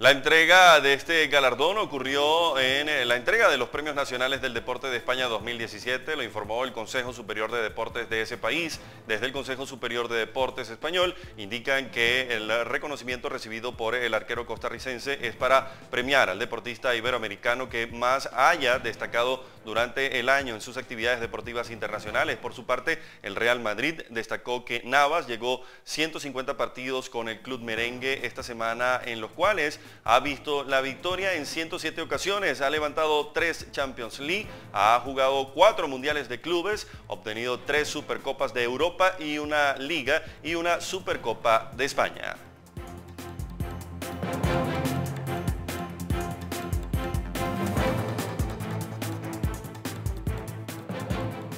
La entrega de este galardón ocurrió en eh, la entrega de los Premios Nacionales del Deporte de España 2017, lo informó el Consejo Superior de Deportes de ese país. Desde el Consejo Superior de Deportes Español indican que el reconocimiento recibido por el arquero costarricense es para premiar al deportista iberoamericano que más haya destacado durante el año en sus actividades deportivas internacionales. Por su parte, el Real Madrid destacó que Navas llegó 150 partidos con el club merengue esta semana en los cuales ha visto la victoria en 107 ocasiones, ha levantado tres Champions League, ha jugado cuatro mundiales de clubes, obtenido tres Supercopas de Europa y una Liga y una Supercopa de España.